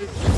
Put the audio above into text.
you.